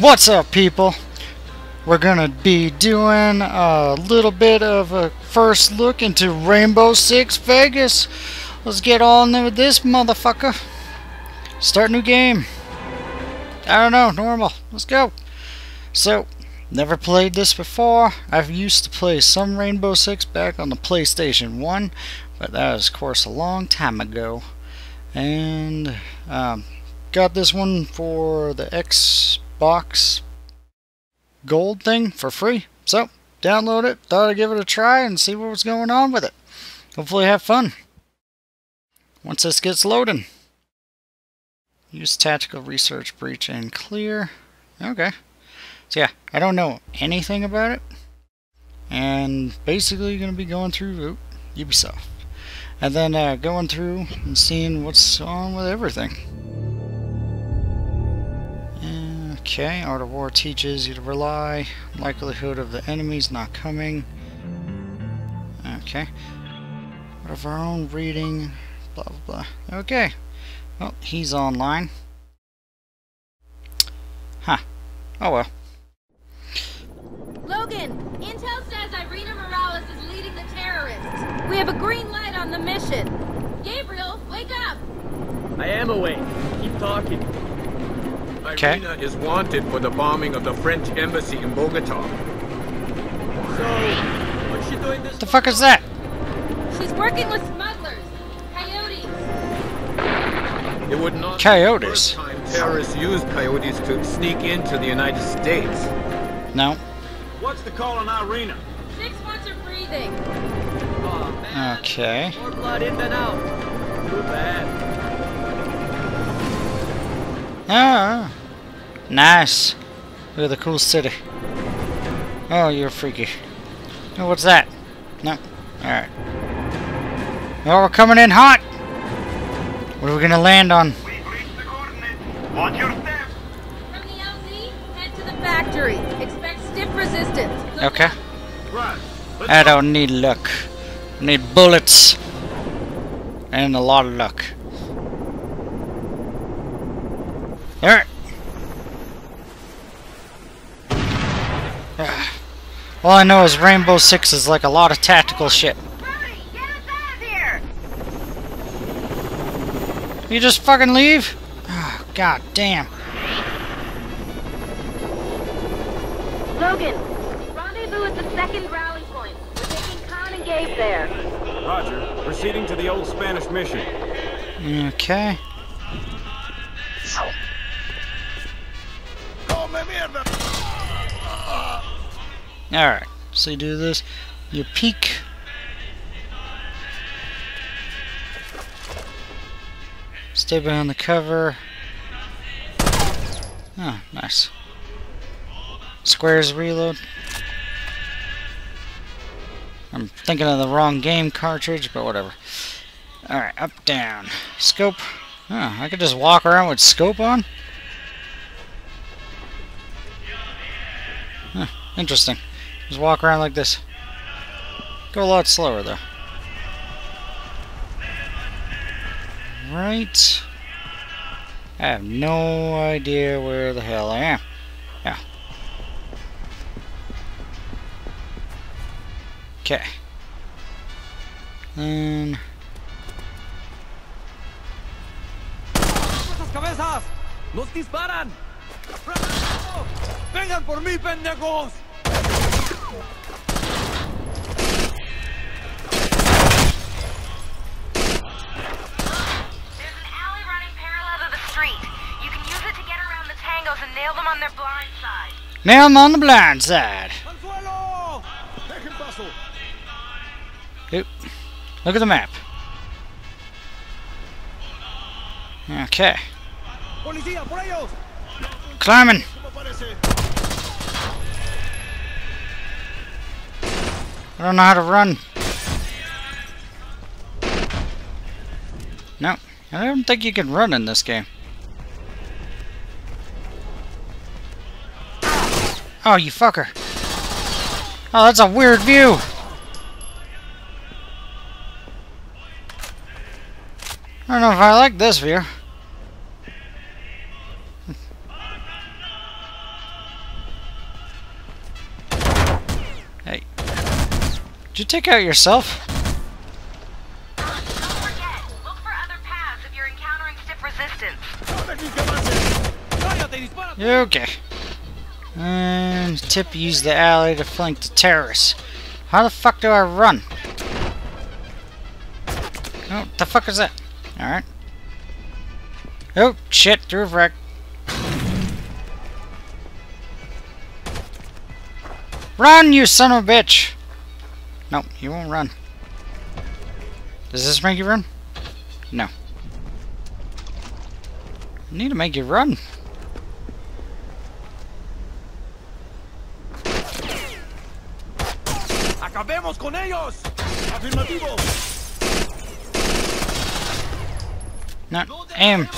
What's up, people? We're gonna be doing a little bit of a first look into Rainbow Six Vegas. Let's get on with this motherfucker. Start new game. I don't know, normal. Let's go. So, never played this before. I've used to play some Rainbow Six back on the PlayStation 1, but that was, of course, a long time ago. And, um, got this one for the Xbox Gold thing for free. So, download it. Thought I'd give it a try and see what was going on with it. Hopefully, have fun. Once this gets loading. Use tactical research breach and clear. Okay. So yeah, I don't know anything about it. And basically going to be going through Ubisoft. And then uh, going through and seeing what's on with everything. Okay, Art of War teaches you to rely. Likelihood of the enemies not coming. Okay. What of our own reading. Blah, blah, blah. Okay. Well, he's online. Huh. Oh well. Logan, Intel says Irina Morales is leading the terrorists. We have a green light on the mission. Gabriel, wake up! I am awake. Keep talking. Okay. Irina is wanted for the bombing of the French embassy in Bogota. So, what's she doing this? The fuck is that? She's working with smugglers, coyotes. It would not Coyotes. be the first time terrorists used coyotes to sneak into the United States. No. What's the call on Irina? Six wants of breathing. Oh man. Okay. More blood in than out. Too bad. Ah. Nice. Look at the cool city. Oh, you're freaky. Oh, what's that? No. Alright. Oh, we're coming in hot! What are we gonna land on? Okay. I don't need luck. I need bullets. And a lot of luck. Alright. Ah. All I know is Rainbow Six is like a lot of tactical shit. You just fucking leave? Oh, God damn. Logan, rendezvous at the second rally point. We're taking Kan and Gabe there. Roger. Proceeding to the old Spanish mission. Okay. Alright, so you do this. You peek. Stay behind the cover. Oh, nice. Squares reload. I'm thinking of the wrong game cartridge, but whatever. Alright, up, down. Scope. Oh, I could just walk around with scope on? Huh, interesting. Just walk around like this. Go a lot slower, though. Right. I have no idea where the hell I am. Okay. Then... ¡Esas cabezas! ¡Nos disparan! ¡Vengan por mí, pendejos! Nail them on the blind to Oop. Look at the map. Okay. ¡Policía, por ellos! Climbing. I don't know how to run. No, I don't think you can run in this game. Oh, you fucker. Oh, that's a weird view. I don't know if I like this view. Hey. Did you take out yourself? Okay. And Tip used the alley to flank the terrorists. How the fuck do I run? Oh, the fuck is that? Alright. Oh, shit, through a wreck. Run, you son of a bitch! Nope, you won't run. Does this make you run? No. I need to make you run. ¡Acabemos con ellos! ¡Afirmativo! No, aim.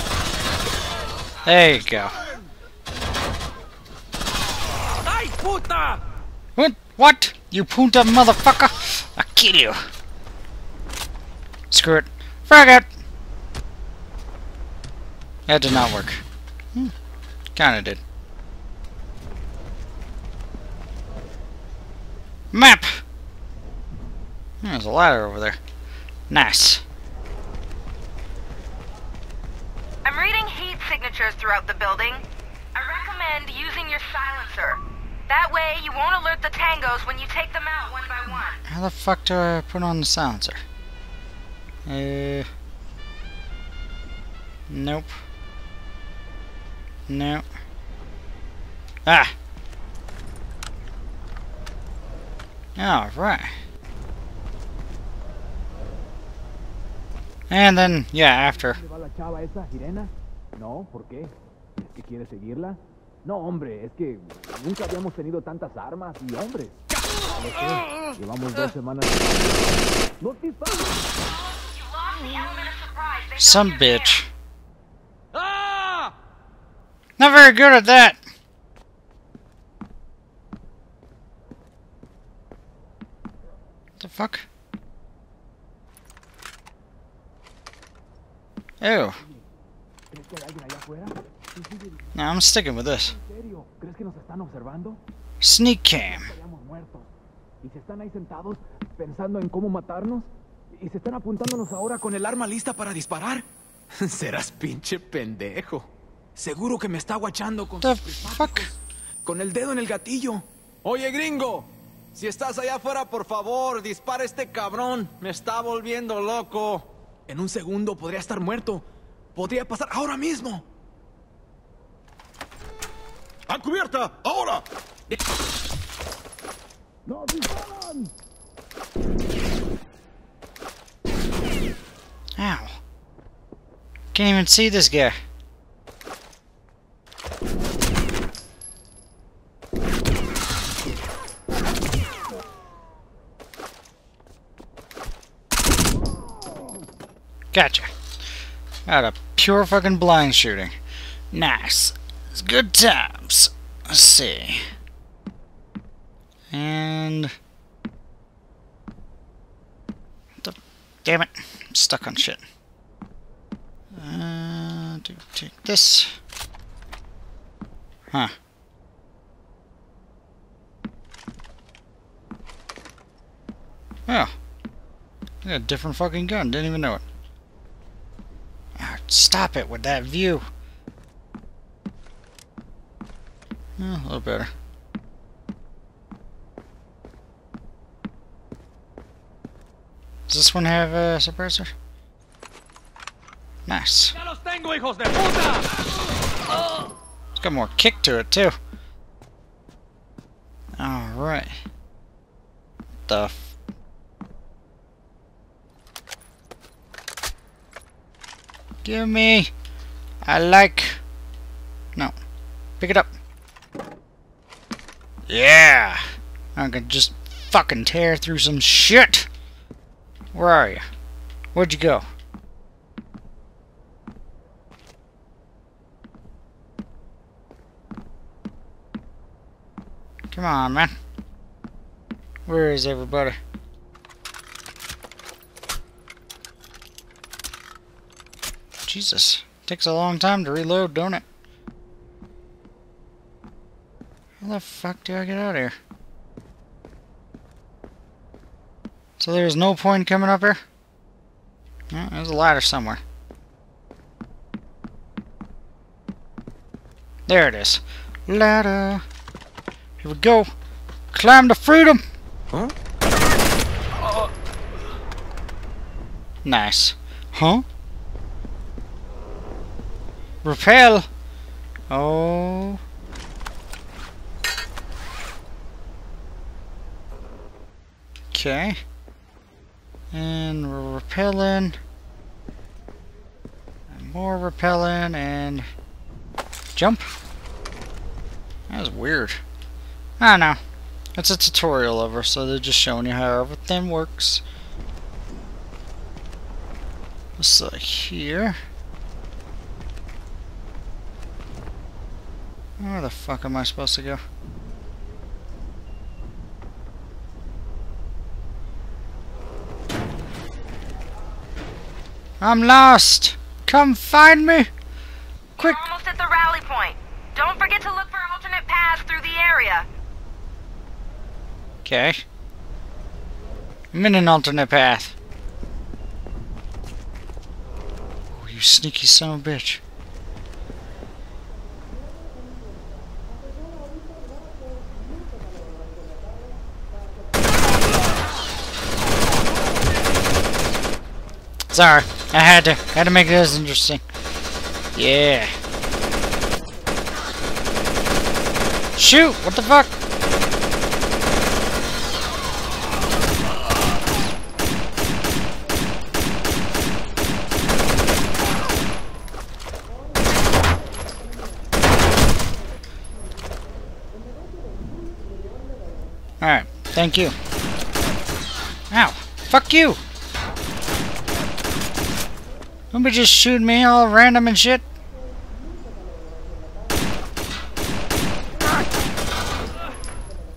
There you go. What? What? You punta motherfucker! I'll kill you. Screw it. Frag it! That did not work. Hmm. Kinda did. Map! Hmm, There's a ladder over there. Nice. I'm reading heat signatures throughout the building. I recommend using your silencer. That way, you won't alert the tangos when you take them out one by one. How the fuck do I put on the silencer? Uh. Nope. No. Ah! Alright. And then, yeah, after. No, ¿por qué? ¿Es que quiere seguirla? No, hombre, es que nunca habíamos tenido tantas armas y hombres. Lo sé, llevamos dos semanas. ¡No te Some bitch. ¡Ah! Not very good at that. The fuck? Ew. No, I'm sticking with this. ¿Crees que nos están observando? Sneak cam. Muertos. ¿Y se están ahí sentados pensando en cómo matarnos? ¿Y se están apuntándonos ahora con el arma lista para disparar? Serás pinche pendejo. Seguro que me está guachando con The fuck? Con el dedo en el gatillo. Oye, gringo. Si estás allá afuera, por favor, dispara a este cabrón. Me está volviendo loco. En un segundo podría estar muerto. Podría pasar ahora mismo. ¡A cubierta! ¡Ahora! ¡No disparan! Ow. Can't even see this guy. Gotcha. Out of pure fucking blind shooting. Nice. It's good times. Let's see. And damn it, I'm stuck on shit. Uh, do take this. Huh. Oh. I got a different fucking gun. Didn't even know it. Stop it with that view. Oh, a little better. Does this one have a suppressor? Nice. ¡Ya los tengo, hijos de puta! It's got more kick to it too. Alright. The Give me I like No. Pick it up. Yeah. I can just fucking tear through some shit. Where are you? Where'd you go? Come on, man. Where is everybody? Jesus. Takes a long time to reload, don't it? How the fuck do I get out of here? So there's no point coming up here? Oh, there's a ladder somewhere. There it is. Ladder. Here we go. Climb to freedom. Huh? Nice. Huh? Rappel. Oh. Okay. And we're rappelling. And more rappelling and jump. That was weird. I don't know. It's a tutorial over, so they're just showing you how everything works. So here. Where the fuck am I supposed to go? I'm lost! Come find me! Quick! You're almost at the rally point. Don't forget to look for alternate paths through the area. Okay. I'm in an alternate path. Oh, you sneaky son of a bitch. Sorry, I had to had to make this interesting. Yeah. Shoot! What the fuck? Alright, thank you. Ow! Fuck you! Be just shooting me all random and shit.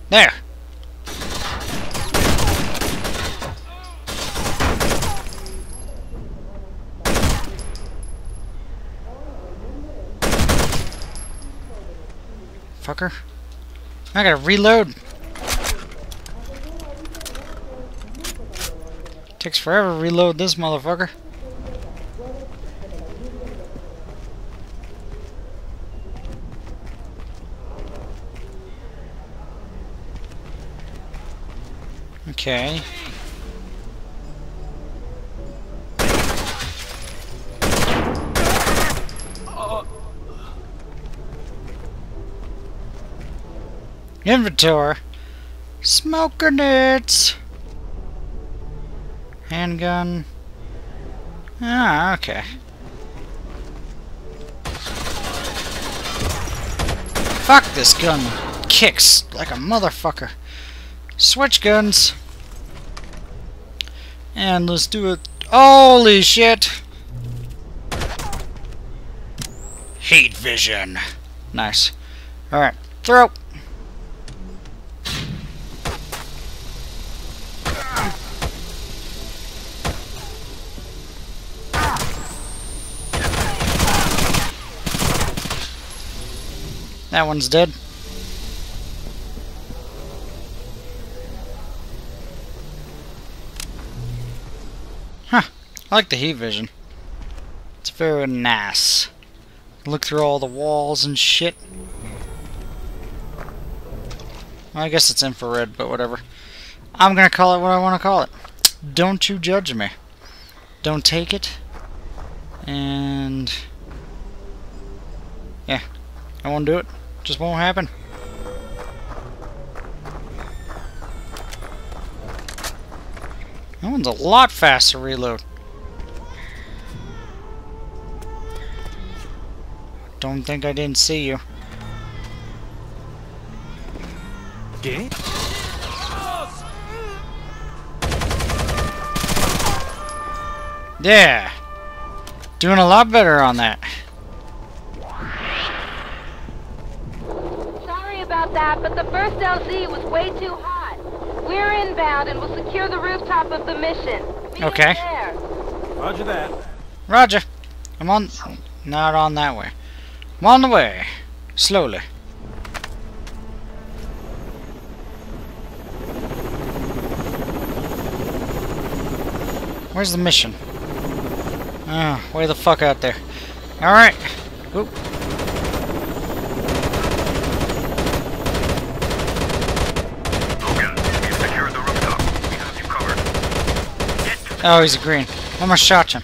There! Fucker. I gotta reload. Takes forever to reload this motherfucker. Okay. Inventory. Smoke grenades. Handgun. Ah, okay. Fuck this gun. Kicks like a motherfucker. Switch guns. And let's do it. Holy shit! Heat vision. Nice. Alright, throw. That one's dead. Huh. I like the heat vision. It's very nice. Look through all the walls and shit. Well, I guess it's infrared, but whatever. I'm gonna call it what I want to call it. Don't you judge me. Don't take it. And... Yeah. I won't do it. Just won't happen. That one's a lot faster reload. Don't think I didn't see you. ¿Qué? Yeah. Doing a lot better on that. Sorry about that, but the first LZ was way too hot. We're inbound and will secure the rooftop of the mission. Meet Okay. there. Roger that. Roger. I'm on. Not on that way. I'm on the way. Slowly. Where's the mission? Oh, way the fuck out there. Alright. Oop. Oh, he's a green. Almost shot him.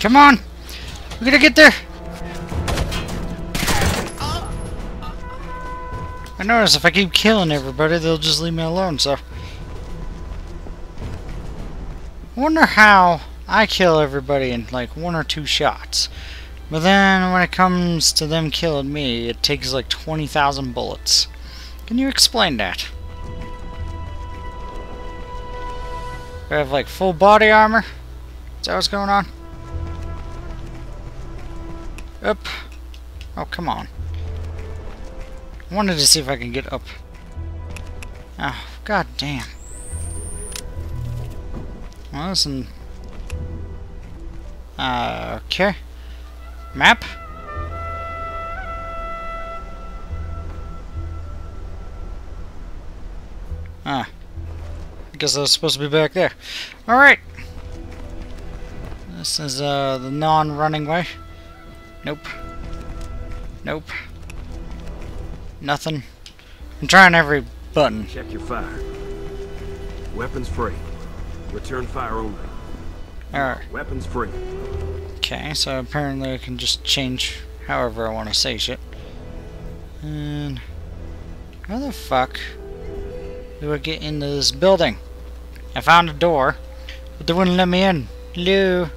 Come on! We gotta get there! I notice if I keep killing everybody, they'll just leave me alone, so... I wonder how I kill everybody in like one or two shots. But then when it comes to them killing me, it takes like 20,000 bullets. Can you explain that? I have like full body armor? Is that what's going on? Up. Oh, come on. I wanted to see if I can get up. Oh, god damn. Well, listen. Uh, okay. Map? Ah. I guess I was supposed to be back there. Alright. This is, uh, the non-running way. Nope. Nope. Nothing. I'm trying every button. Check your fire. Weapons free. Return fire only. Alright. Weapons free. Okay, so apparently I can just change however I want to say shit. And how the fuck do I get into this building? I found a door, but they wouldn't let me in. Hello.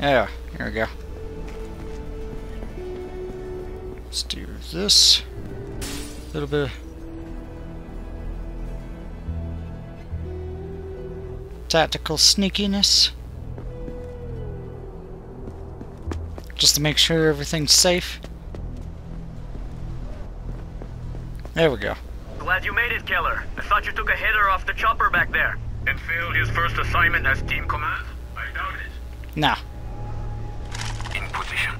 Yeah, here we go. Let's do this. A little bit. of Tactical sneakiness. Just to make sure everything's safe. There we go. Glad you made it, Keller. I thought you took a hitter off the chopper back there. And failed his first assignment as team command? I doubt it. Now. In position.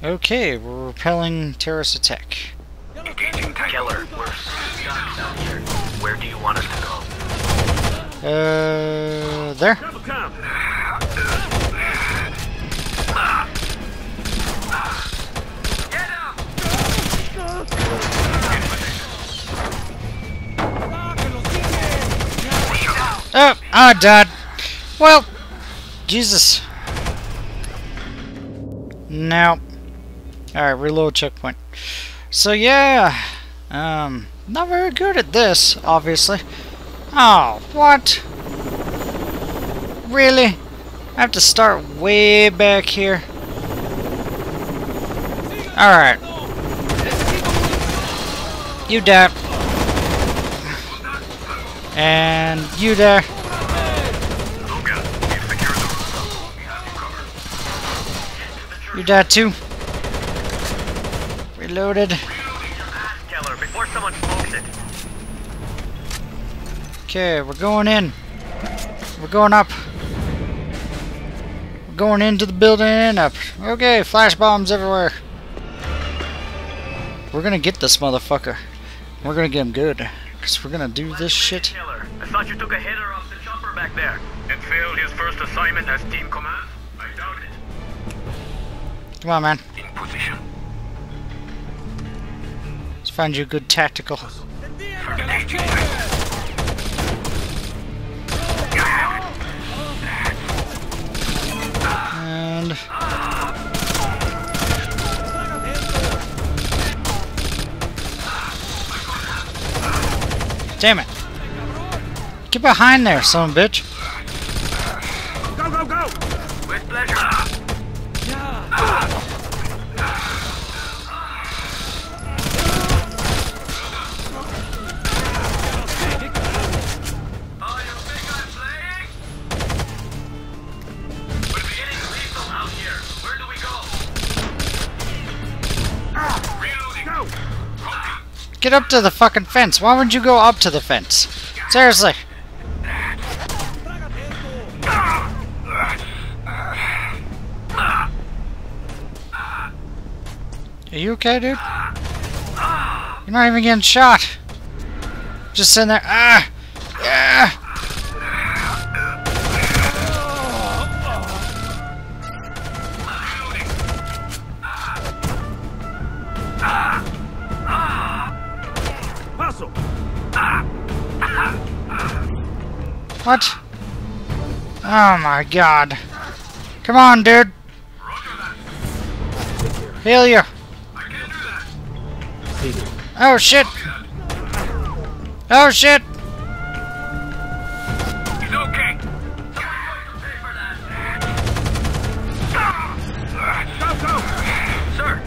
Okay, we're repelling terrorist attack. Engaging Keller, we're stuck down here. Where do you want us to go? Uh, there? Oh, I died. Well, Jesus. Now, alright, reload checkpoint. So yeah, um, not very good at this, obviously. Oh, what? Really? I have to start way back here. Alright. You die. And you there. You die too. Reloaded. Keller, before someone smokes it. Okay, we're going in. We're going up. We're going into the building and up. Okay, flash bombs everywhere. We're gonna get this motherfucker. We're gonna get him good. Because we're gonna do this shit. I thought you took a hitter off the chopper back there. And failed his first assignment as team command? I doubt it. Come on, man. In position. Find you a good tactical. And damn it! Get behind there, son of a bitch! Get up to the fucking fence. Why wouldn't you go up to the fence? Seriously. Are you okay, dude? You're not even getting shot. Just sitting there. Ah! Oh my god. Come on, dude. Heal you. Oh shit. Oh shit. He's okay. Go, go. Sir,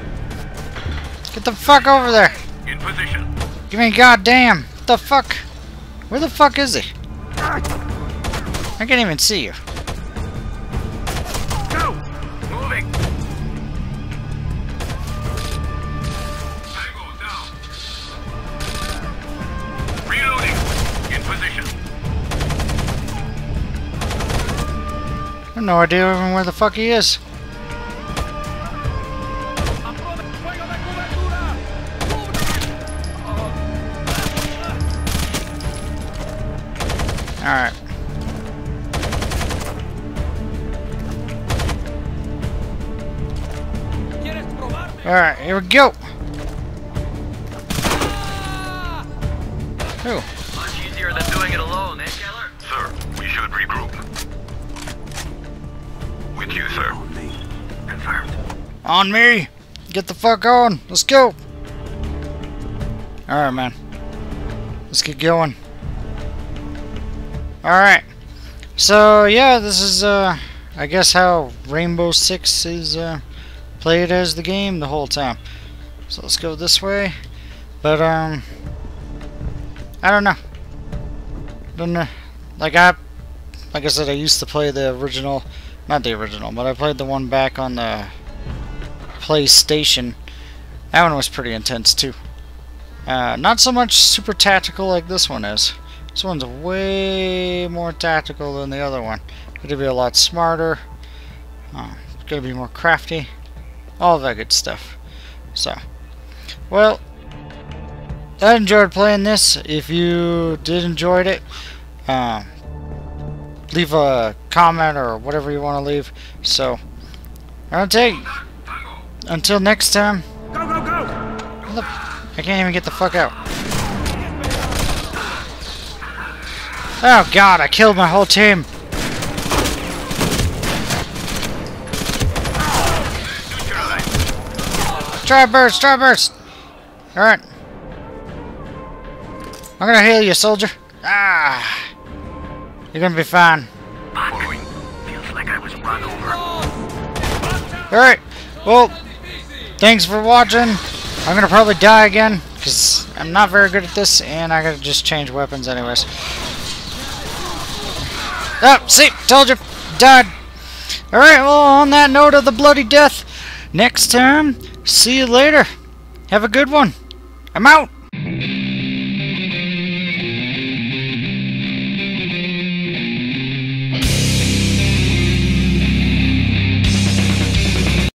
Get the fuck over there. in position. Give me goddamn. What the fuck? Where the fuck is he? I can't even see you. Go. Moving. Tango down. Reloading. In position. I have no idea even where the fuck he is. Alright, here we go. Ooh. Much easier than doing it alone, eh, Keller? Sir, we should regroup. With you, sir. Confirmed. On me! Get the fuck on! Let's go! Alright, man. Let's get going. Alright. So, yeah, this is, uh, I guess how Rainbow Six is, uh, played as the game the whole time. So let's go this way. But, um, I don't know. Don't know. Like, I, like I said, I used to play the original, not the original, but I played the one back on the PlayStation. That one was pretty intense too. Uh, not so much super tactical like this one is. This one's way more tactical than the other one. Gonna be a lot smarter. Uh, it's gonna be more crafty. All that good stuff. So, well, I enjoyed playing this. If you did enjoy it, uh, leave a comment or whatever you want to leave. So, I'll take. Until next time. Go, go, go. The- I can't even get the fuck out. Oh god, I killed my whole team. Try burst, try burst. Alright. I'm gonna heal you, soldier. Ah. You're gonna be fine. Like I was run over. Alright. Well, thanks for watching. I'm gonna probably die again, because I'm not very good at this, and I gotta just change weapons anyways. Oh, see, told you, died. Alright, well, on that note of the bloody death, next time, see you later. Have a good one. I'm out.